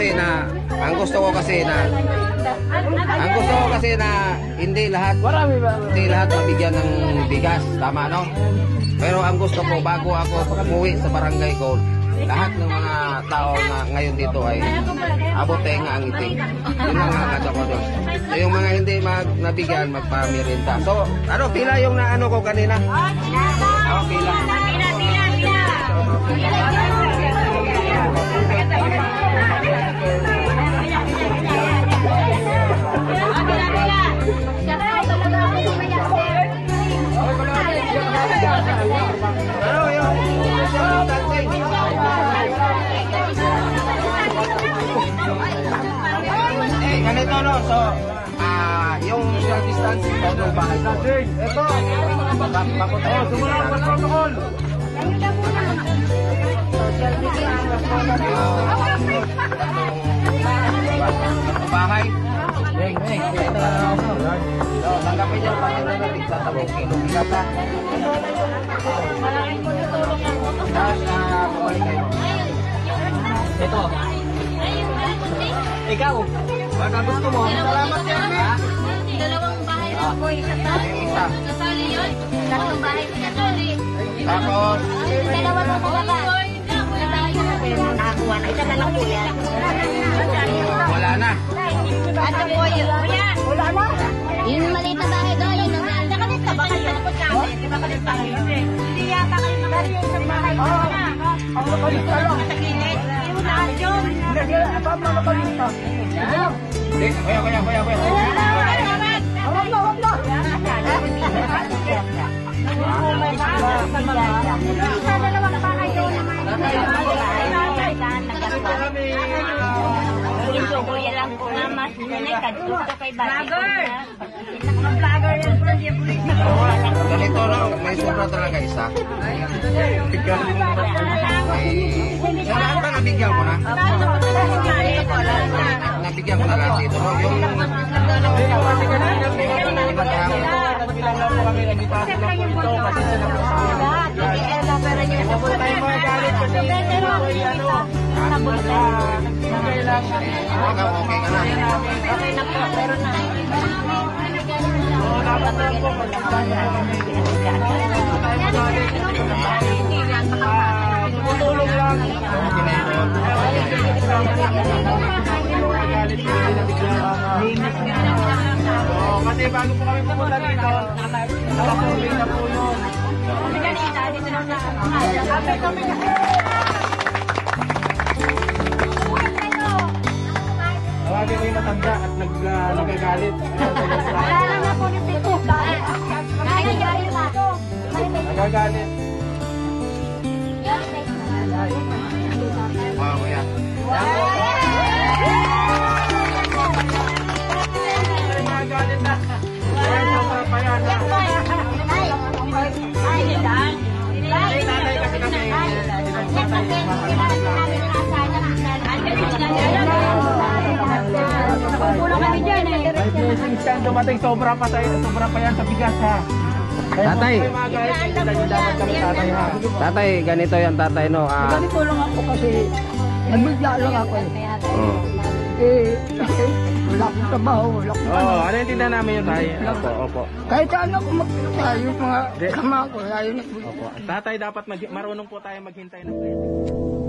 kasi na ang gusto ko kasi na ang gusto ko kasi na hindi lahat hindi lahat mabigyan ng bigas, tama no? Pero ang gusto ko bago ako umuwi sa barangay ko, lahat ng mga tao na ngayon dito ay abot tayo nga ang iting. Yun ang hangad ako doon. So, yung mga hindi mag nabigyan, magpamirinda. So, ano, pila yung na ano ko kanina? Oh, pila. No, so, ah, yung social distancing sa loob bahay ko. Ito, tayo. Sumunod sa protocol. Bahay. Deng, deng. So, tanggapin niyo pati na natin sa tabong kilo. Bigat na. Tapos, ah, bumalik kayo. Ito. Ikaw. Baka gusto mo. Salamat yan. Dalawang bahay po, ikasali. Isa. Kasali yun. Tatlong bahay ikasali. Tapos, Dalawa talaga. Nakakuha na. Isa na lang po yan. wala na. Ano po yun? Wala na. Yung maliit na bahay doon, yun ang naan. Nakalit ka ba kayo? Hindi yata kayo nakalit sa bahay na. Ang nakalit ka lang. Sa gilid. Yung naan yun. Hindi, apa ang mga kalista? Hindi, kuya, kuya, kuya, kuya. Harap na, harap na. Sa dalawang bahay doon. Yung kuya lang po nga mas nanay kadto kay Vlogger! Vlogger yan po Ganito no, may sobra talaga isa. May, sa lahat ba nabigyan ko na? Nabigyan ko na lahat dito. No? Yung, lang po ito kasi sila po sa tayo mga galit kasi hindi po ay ano. Nagbigay lang. ikaw okay ka na. Okay na po, pero na. Dapat lang po. Kami. Ah, tumutulong lang. Galit bigla. Oo, kasi bago po kami pumunta dito, nakapuli na po yun. Tawagin mo yung matanda at nag, uh, nagagalit. Wala na po yayo na. Nagagalit. Wow, kuya. Nagagalit blessings yan dumating. Sobra pa tayo. Sobra pa yan sa bigas ha. Kaya Tatay. tatay. Tatay, ganito yan tatay no. Ah, Ganito lang ako kasi nabigla lang ako eh. oh. Eh, akong trabaho, akong Oo, ano yung tindahan namin yun tayo? Opo, opo. Kahit ako magpunta, yung mga kama ko, ayaw na. Opo. Tatay, dapat mag- marunong po tayo maghintay ng blessing.